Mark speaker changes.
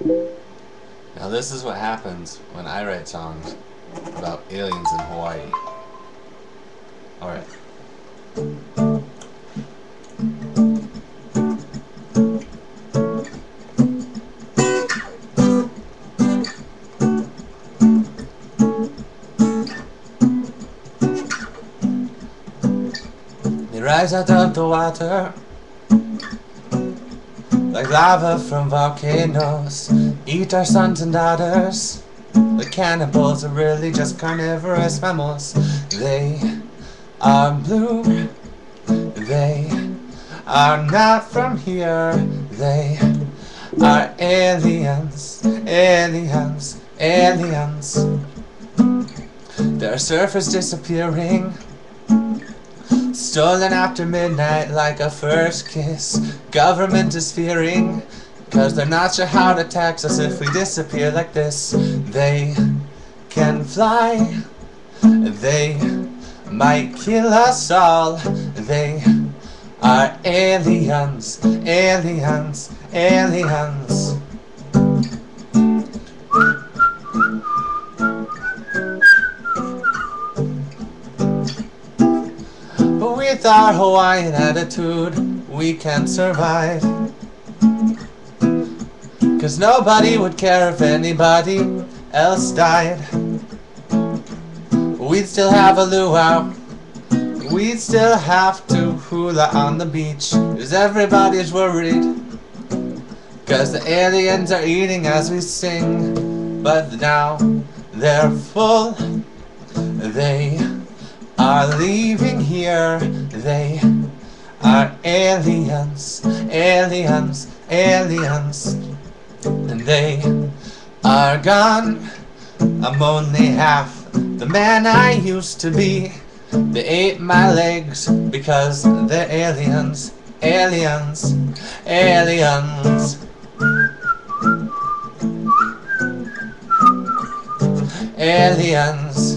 Speaker 1: Now this is what happens when I write songs about aliens in Hawaii. Alright. They rise out of the water like lava from volcanoes. Eat our sons and daughters. The cannibals are really just carnivorous mammals. They are blue. They are not from here. They are aliens, aliens, aliens. Their surface disappearing. Stolen after midnight like a first kiss. Government is fearing, cause they're not sure how to tax us if we disappear like this. They can fly, they might kill us all. They are aliens, aliens, aliens. With our Hawaiian attitude, we can survive. Cause nobody would care if anybody else died. We'd still have a luau. We'd still have to hula on the beach. Cause everybody's worried. Cause the aliens are eating as we sing. But now they're full. They are leaving here. They are aliens, aliens, aliens. And they are gone. I'm only half the man I used to be. They ate my legs because they're aliens, aliens, aliens. Aliens.